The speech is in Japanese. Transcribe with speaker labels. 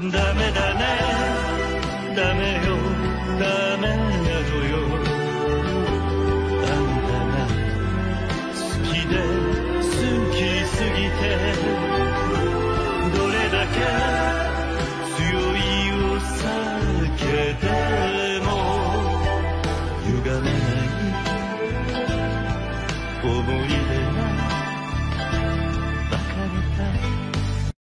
Speaker 1: ダメだね。ダメよ。ダメなのよあんたが好きで好きすぎてどれだけ強いお酒でも歪めない思い出。